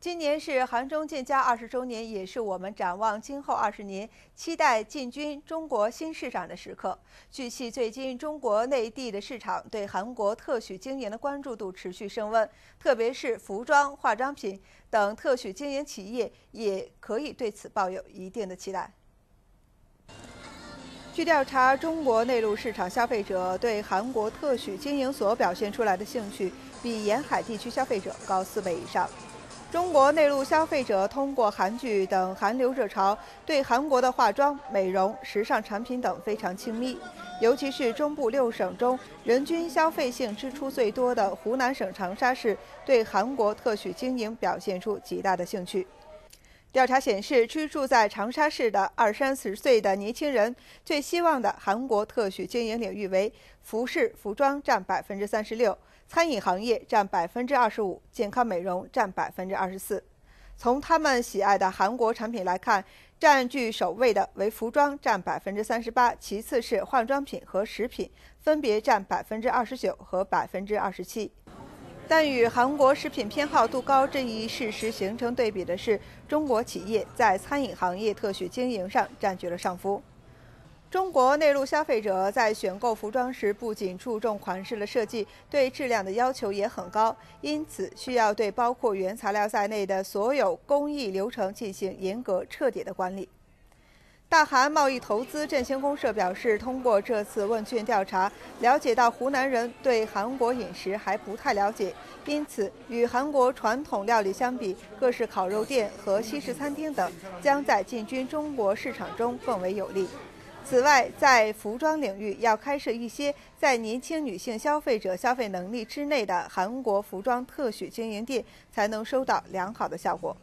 今年是韩中建交二十周年，也是我们展望今后二十年、期待进军中国新市场的时刻。据悉，最近中国内地的市场对韩国特许经营的关注度持续升温，特别是服装、化妆品等特许经营企业也可以对此抱有一定的期待。据调查，中国内陆市场消费者对韩国特许经营所表现出来的兴趣，比沿海地区消费者高四倍以上。中国内陆消费者通过韩剧等韩流热潮，对韩国的化妆、美容、时尚产品等非常亲密。尤其是中部六省中人均消费性支出最多的湖南省长沙市，对韩国特许经营表现出极大的兴趣。调查显示，居住在长沙市的二三十岁的年轻人最希望的韩国特许经营领域为服饰、服装，占百分之三十六；餐饮行业占百分之二十五；健康美容占百分之二十四。从他们喜爱的韩国产品来看，占据首位的为服装，占百分之三十八；其次是化妆品和食品，分别占百分之二十九和百分之二十七。但与韩国食品偏好度高这一事实形成对比的是，中国企业在餐饮行业特许经营上占据了上风。中国内陆消费者在选购服装时，不仅注重款式的设计，对质量的要求也很高，因此需要对包括原材料在内的所有工艺流程进行严格彻底的管理。大韩贸易投资振兴公社表示，通过这次问卷调查，了解到湖南人对韩国饮食还不太了解，因此与韩国传统料理相比，各式烤肉店和西式餐厅等将在进军中国市场中更为有利。此外，在服装领域，要开设一些在年轻女性消费者消费能力之内的韩国服装特许经营店，才能收到良好的效果。